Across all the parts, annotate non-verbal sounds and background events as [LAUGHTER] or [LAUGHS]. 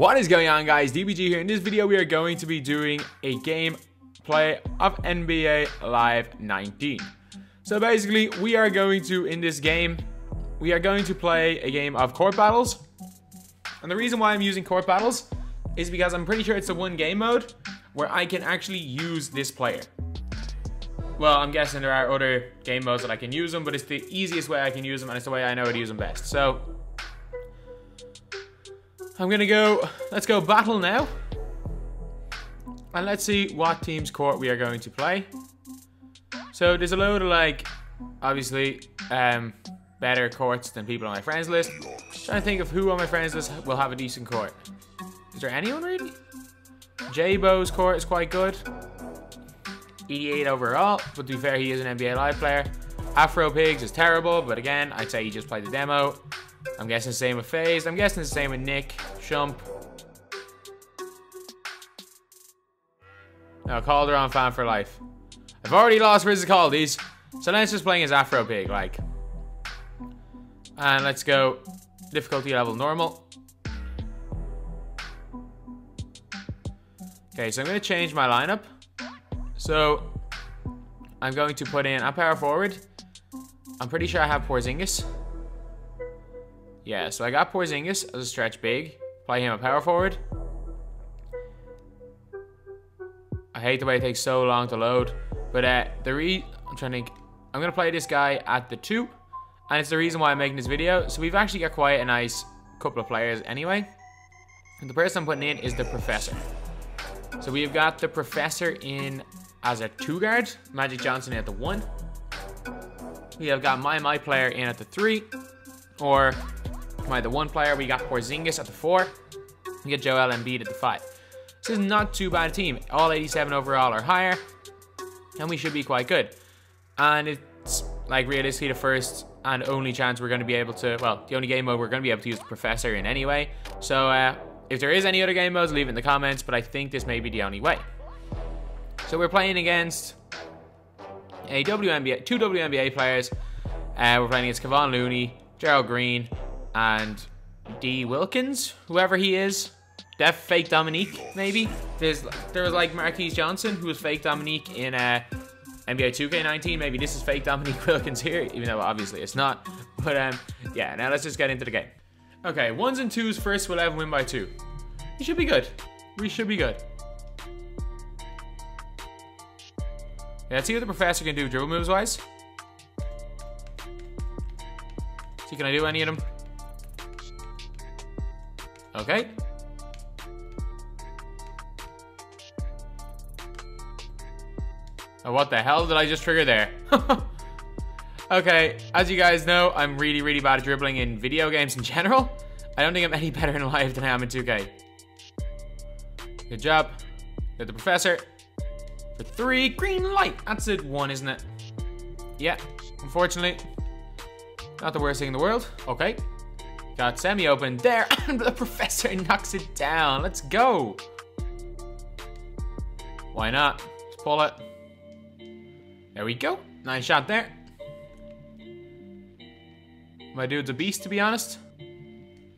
What is going on guys, DBG here. In this video we are going to be doing a game play of NBA Live 19. So basically we are going to, in this game, we are going to play a game of court battles. And the reason why I'm using court battles is because I'm pretty sure it's a one game mode where I can actually use this player. Well, I'm guessing there are other game modes that I can use them, but it's the easiest way I can use them and it's the way I know how to use them best. So I'm gonna go, let's go battle now. And let's see what team's court we are going to play. So there's a load of like, obviously, um, better courts than people on my friends list. trying to think of who on my friends list will have a decent court. Is there anyone really? J-Bo's court is quite good. 88 overall, but to be fair, he is an NBA Live player. Afro Pigs is terrible, but again, I'd say he just played the demo. I'm guessing the same with FaZe. I'm guessing the same with Nick, Shump. No, Calderon fan for life. I've already lost versus Caldies, so let's just playing as Afro Pig, like. And let's go difficulty level normal. Okay, so I'm going to change my lineup. So, I'm going to put in a power forward. I'm pretty sure I have Porzingis. Yeah, so I got Porzingis as a stretch big. Play him a power forward. I hate the way it takes so long to load. But uh, the re I'm trying to think. I'm going to play this guy at the two. And it's the reason why I'm making this video. So we've actually got quite a nice couple of players anyway. And the person I'm putting in is the Professor. So we've got the Professor in as a two guard. Magic Johnson at the one. We have got my my player in at the three. Or the one player. We got Porzingis at the four. We get Joel Embiid at the five. This is not too bad a team. All 87 overall or higher. And we should be quite good. And it's like realistically the first and only chance we're going to be able to, well, the only game mode we're going to be able to use the Professor in anyway. So uh, if there is any other game modes, leave it in the comments. But I think this may be the only way. So we're playing against a WNBA, two WNBA players. Uh, we're playing against Kevon Looney, Gerald Green, and D. Wilkins, whoever he is. Def fake Dominique, maybe. There's there was like Marquise Johnson, who was fake Dominique in uh, NBA 2K19. Maybe this is fake Dominique [LAUGHS] Wilkins here, even though obviously it's not. But um, yeah. Now let's just get into the game. Okay, ones and twos first. We'll have win by two. We should be good. We should be good. Yeah, let's see what the professor can do dribble moves wise. See, can I do any of them? Okay. Oh, what the hell did I just trigger there? [LAUGHS] okay, as you guys know, I'm really, really bad at dribbling in video games in general. I don't think I'm any [LAUGHS] better in life than I am in 2K. Good job. Get the professor. For three, green light. That's it, one, isn't it? Yeah, unfortunately. Not the worst thing in the world. Okay. Got semi open there, and [LAUGHS] the professor knocks it down. Let's go. Why not? Let's pull it. There we go. Nice shot there. My dude's a beast, to be honest.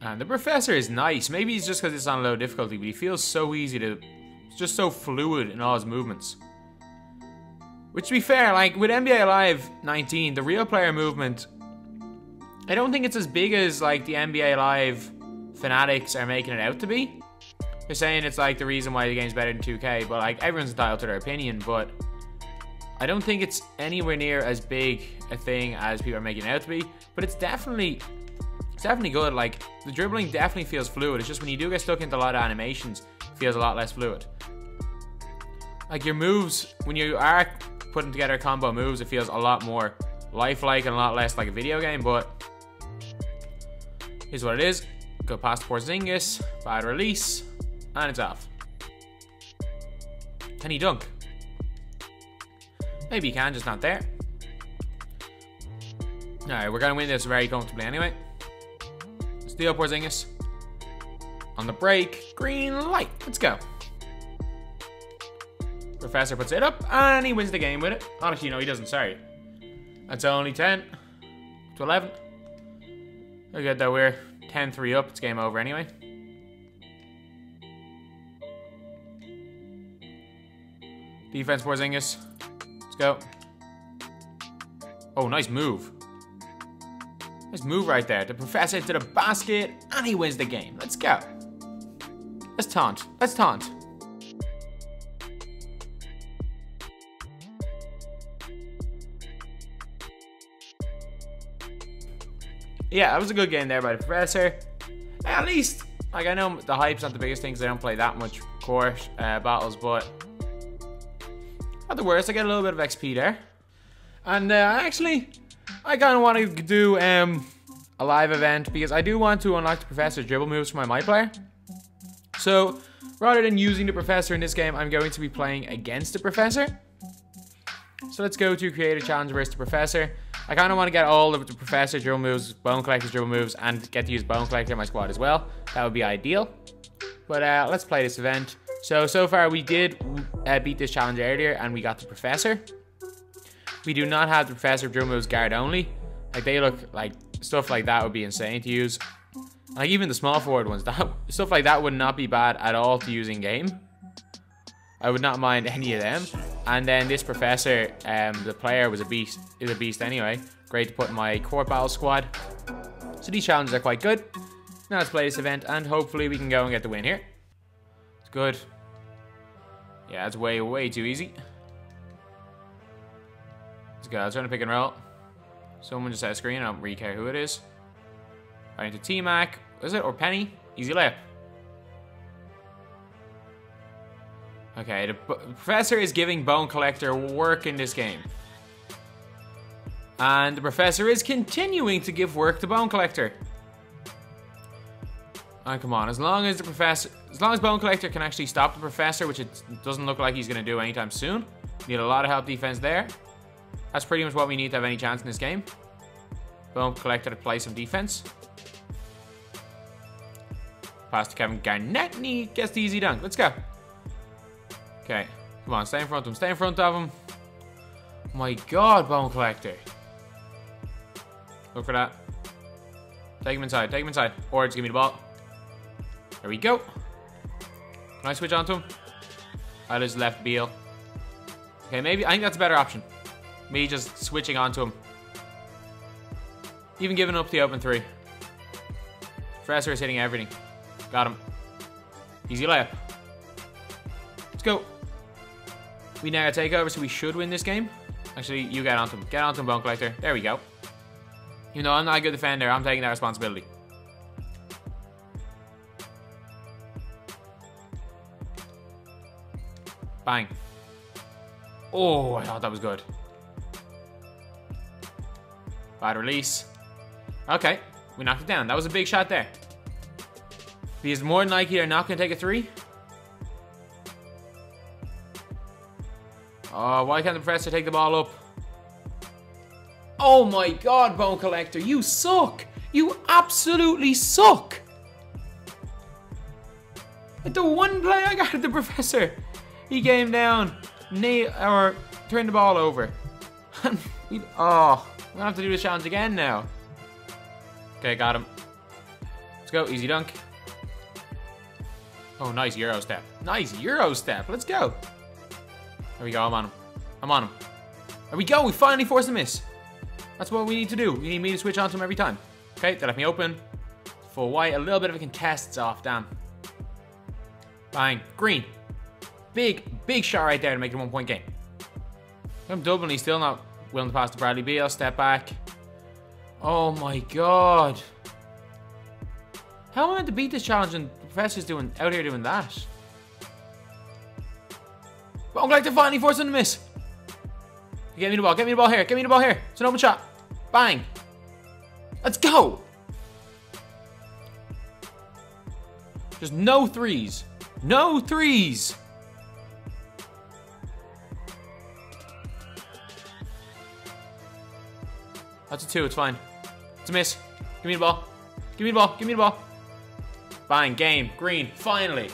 And the professor is nice. Maybe it's just because it's on low difficulty, but he feels so easy to... It's just so fluid in all his movements. Which, to be fair, like, with NBA Live 19, the real player movement... I don't think it's as big as, like, the NBA Live fanatics are making it out to be. They're saying it's, like, the reason why the game's better than 2K, but, like, everyone's entitled to their opinion, but... I don't think it's anywhere near as big a thing as people are making it out to be, but it's definitely it's definitely good. Like the dribbling definitely feels fluid. It's just when you do get stuck into a lot of animations, it feels a lot less fluid. Like your moves, when you are putting together combo moves, it feels a lot more lifelike and a lot less like a video game, but here's what it is. Go past Porzingis, bad release, and it's off. Can he dunk? Maybe he can, just not there. Alright, we're gonna win this very comfortably anyway. Steal Porzingis. On the break, green light. Let's go. Professor puts it up, and he wins the game with it. Honestly, no, he doesn't, sorry. That's only 10 to 11. Look good though, we're 10-3 up. It's game over anyway. Defense, Porzingis. Let's go. Oh, nice move. Nice move right there. The professor to the basket, and he wins the game. Let's go. Let's taunt. Let's taunt. Yeah, that was a good game there by the professor. At least, like I know the hype's not the biggest thing because I don't play that much court uh, battles, but at the worst, I get a little bit of XP there. And uh, actually, I kind of want to do um, a live event because I do want to unlock the professor's dribble moves for my my player. So rather than using the professor in this game, I'm going to be playing against the professor. So let's go to create a challenge versus the professor. I kind of want to get all of the professor dribble moves, bone collector's dribble moves, and get to use bone collector in my squad as well. That would be ideal. But uh, let's play this event. So, so far we did uh, beat this challenge earlier and we got the professor. We do not have the professor dribble moves guard only. Like they look like stuff like that would be insane to use. Like even the small forward ones, [LAUGHS] that stuff like that would not be bad at all to use in game. I would not mind any of them. And then this professor, um, the player was a beast, is a beast anyway. Great to put in my court battle squad. So these challenges are quite good. Now let's play this event and hopefully we can go and get the win here. It's good. Yeah, it's way, way too easy. Let's go. Let's run a pick and roll. Someone just had a screen. I don't really care who it is. Right into T-Mac. Is it? Or Penny? Easy layup. Okay, the, professor is giving Bone Collector work in this game. And the professor is continuing to give work to Bone Collector. Oh, come on, as long as the professor, as long as Bone Collector can actually stop the professor, which it doesn't look like he's going to do anytime soon. Need a lot of help defense there. That's pretty much what we need to have any chance in this game. Bone Collector to play some defense. Pass to Kevin Garnett, and he gets the easy dunk. Let's go. Okay. Come on, stay in front of him. Stay in front of him. My god, Bone Collector. Look for that. Take him inside. Take him inside. Or just give me the ball. There we go. Can I switch onto him? I just left Beal. Okay, maybe. I think that's a better option. Me just switching onto him. Even giving up the open three. Professor is hitting everything. Got him. Easy layup. We now take over, so we should win this game. Actually, you get onto him. Get onto him, Bone Collector. There we go. You know, I'm not a good defender. I'm taking that responsibility. Bang. Oh, I thought that was good. Bad release. Okay, we knocked it down. That was a big shot there. Because more than likely they're not going to take a three. Oh, why can't the professor take the ball up? Oh my god, Bone Collector, you suck! You absolutely suck! At the one play I got at the professor, he came down, nail or turned the ball over. we, oh, I'm gonna have to do this challenge again now. Okay, got him. Let's go, easy dunk. Oh, nice Euro step. Nice Euro step. Let's go. There we go. I'm on him. I'm on him. There we go. We finally forced a miss. That's what we need to do. We need me to switch onto him every time. Okay, they left me open. Full white. A little bit of a contest. Off. Damn. Bang. Green. Big, big shot right there to make it a one-point game. I'm Dublin. He's still not willing to pass to Bradley Beal. Step back. Oh my god. How am I meant to beat this challenge and the professor's doing out here doing that? I'm like to finally force him to miss. Get me the ball, get me the ball here, get me the ball here. It's an open shot. Bang. Let's go. Just no threes. No threes. That's a two, it's fine. It's a miss. Give me the ball. Give me the ball, give me the ball. Fine, game, green, finally.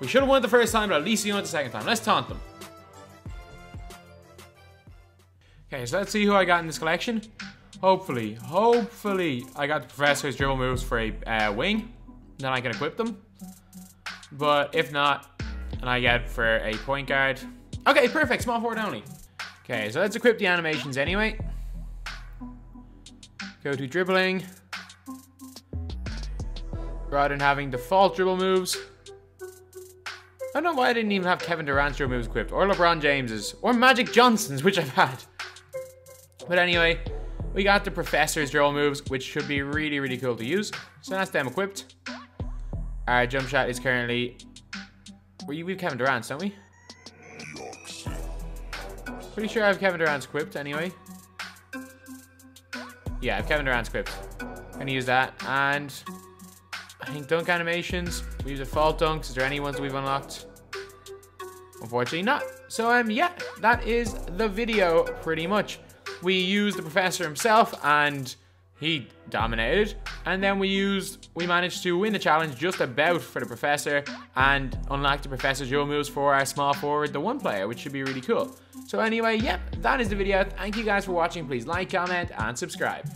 We should have won it the first time, but at least we won it the second time. Let's taunt them. Okay, so let's see who I got in this collection. Hopefully, hopefully, I got the Professor's dribble moves for a uh, wing. Then I can equip them. But if not, and I get for a point guard, Okay, perfect. Small forward only. Okay, so let's equip the animations anyway. Go to dribbling. Rather than having default dribble moves. I don't know why I didn't even have Kevin Durant's dribble moves equipped. Or LeBron James's. Or Magic Johnson's, which I've had. But anyway, we got the Professor's drill moves, which should be really, really cool to use. So that's them equipped. Our jump shot is currently... We, we have Kevin Durant's, don't we? Pretty sure I have Kevin Durant's equipped anyway. Yeah, I have Kevin Durant's equipped. Gonna use that. And I think dunk animations. We use default dunks. Is there any ones we've unlocked? Unfortunately not. So um yeah, that is the video pretty much. We used the professor himself and he dominated. And then we used, we managed to win the challenge just about for the Professor and unlock the Professor Joe moves for our small forward, the one player, which should be really cool. So anyway, yep, that is the video. Thank you guys for watching. Please like, comment, and subscribe.